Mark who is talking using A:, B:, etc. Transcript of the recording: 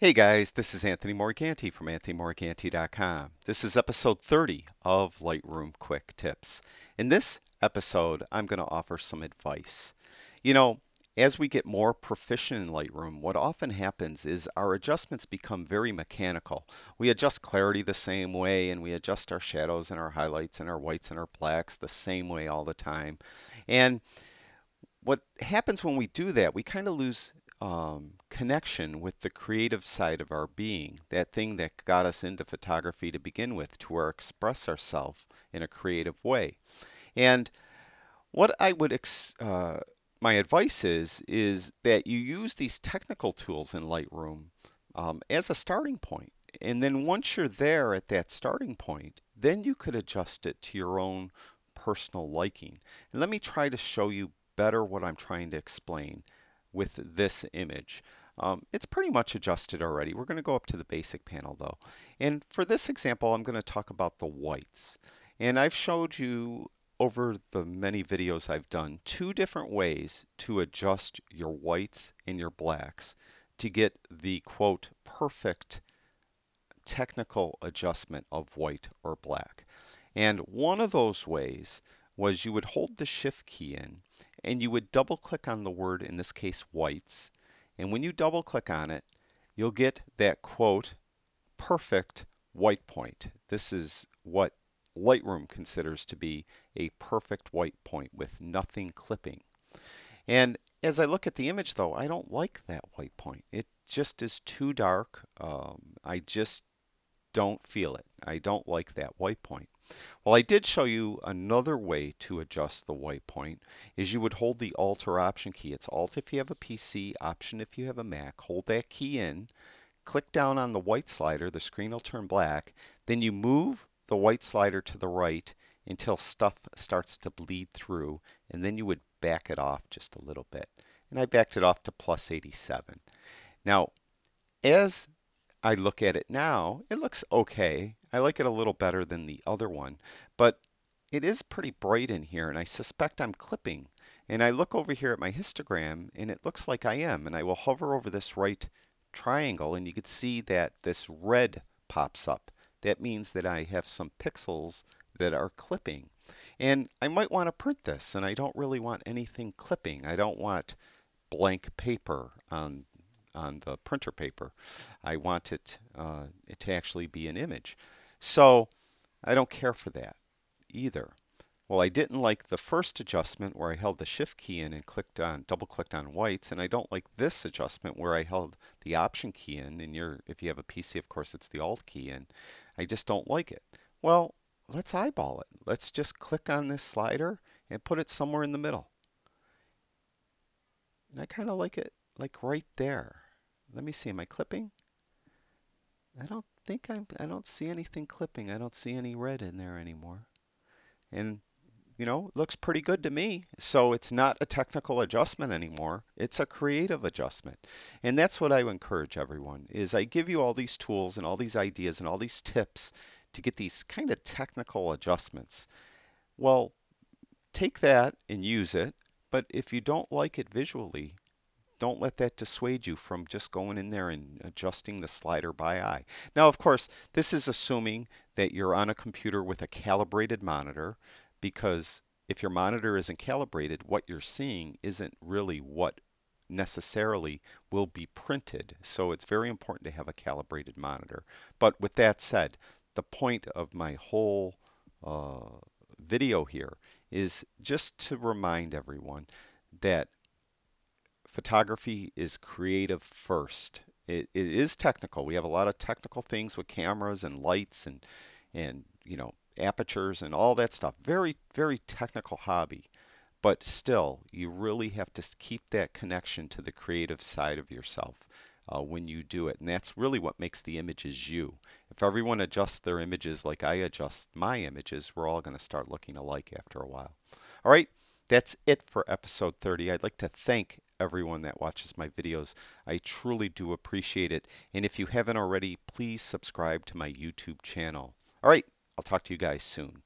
A: Hey guys, this is Anthony Morganti from AnthonyMorganti.com. This is episode 30 of Lightroom Quick Tips. In this episode, I'm going to offer some advice. You know, as we get more proficient in Lightroom, what often happens is our adjustments become very mechanical. We adjust clarity the same way, and we adjust our shadows and our highlights and our whites and our blacks the same way all the time. And what happens when we do that, we kind of lose um, connection with the creative side of our being, that thing that got us into photography to begin with, to express ourselves in a creative way. And what I would, uh, my advice is, is that you use these technical tools in Lightroom um, as a starting point. And then once you're there at that starting point, then you could adjust it to your own personal liking. And let me try to show you better what I'm trying to explain with this image. Um, it's pretty much adjusted already. We're going to go up to the basic panel though. And for this example, I'm going to talk about the whites. And I've showed you over the many videos I've done two different ways to adjust your whites and your blacks to get the quote perfect technical adjustment of white or black. And one of those ways was you would hold the shift key in and you would double click on the word, in this case whites, and when you double click on it, you'll get that quote, perfect white point. This is what Lightroom considers to be a perfect white point with nothing clipping. And as I look at the image though, I don't like that white point. It just is too dark. Um, I just don't feel it. I don't like that white point. Well, I did show you another way to adjust the white point is you would hold the Alt or Option key. It's Alt if you have a PC, Option if you have a Mac. Hold that key in, click down on the white slider, the screen will turn black. Then you move the white slider to the right until stuff starts to bleed through, and then you would back it off just a little bit. And I backed it off to plus 87. Now, as I look at it now, it looks okay. I like it a little better than the other one, but it is pretty bright in here and I suspect I'm clipping. And I look over here at my histogram and it looks like I am. And I will hover over this right triangle and you can see that this red pops up. That means that I have some pixels that are clipping. And I might want to print this and I don't really want anything clipping. I don't want blank paper on on the printer paper. I want it, uh, it to actually be an image. So I don't care for that either. Well, I didn't like the first adjustment where I held the shift key in and clicked on, double clicked on whites, and I don't like this adjustment where I held the option key in, and your, if you have a PC, of course, it's the alt key in. I just don't like it. Well, let's eyeball it. Let's just click on this slider and put it somewhere in the middle. And I kind of like it like right there. Let me see, am I clipping? I don't think I'm, I don't see anything clipping. I don't see any red in there anymore. And, you know, looks pretty good to me. So it's not a technical adjustment anymore. It's a creative adjustment. And that's what I encourage everyone, is I give you all these tools and all these ideas and all these tips to get these kind of technical adjustments. Well, take that and use it. But if you don't like it visually, don't let that dissuade you from just going in there and adjusting the slider by eye. Now, of course, this is assuming that you're on a computer with a calibrated monitor because if your monitor isn't calibrated, what you're seeing isn't really what necessarily will be printed. So it's very important to have a calibrated monitor. But with that said, the point of my whole uh, video here is just to remind everyone that photography is creative first. It, it is technical. We have a lot of technical things with cameras and lights and and you know apertures and all that stuff. Very very technical hobby. But still, you really have to keep that connection to the creative side of yourself uh, when you do it. And that's really what makes the images you. If everyone adjusts their images like I adjust my images, we're all going to start looking alike after a while. All right, that's it for episode 30. I'd like to thank everyone that watches my videos. I truly do appreciate it. And if you haven't already, please subscribe to my YouTube channel. All right, I'll talk to you guys soon.